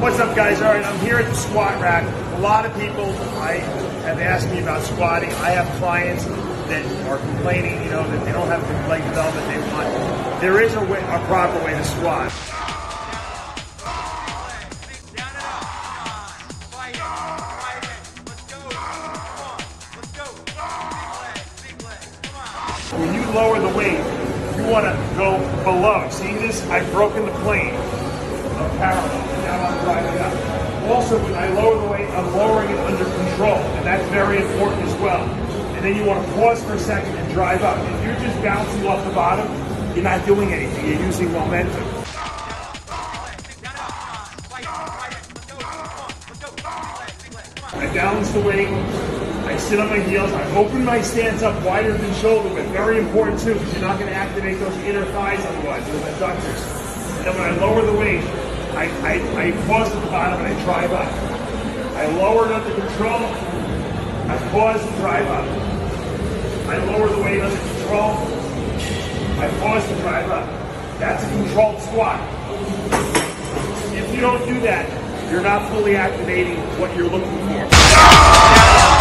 What's up, guys? All right, I'm here at the squat rack. A lot of people I have asked me about squatting. I have clients that are complaining, you know, that they don't have the leg development they want. There is a, way, a proper way to squat. When you lower the weight, you want to go below. See this? I've broken the plane of. Now I'm driving up. Also, when I lower the weight, I'm lowering it under control, and that's very important as well. And then you want to pause for a second and drive up. If you're just bouncing off the bottom, you're not doing anything. You're using momentum. I balance the weight. I sit on my heels. I open my stance up wider than shoulder width. Very important too, because you're not going to activate those inner thighs otherwise, those adductors. And when I lower the weight, I, I, I pause at the bottom and I drive up. I lower it under control. I pause and drive up. I lower the weight under control. I pause and drive up. That's a controlled squat. If you don't do that, you're not fully activating what you're looking for.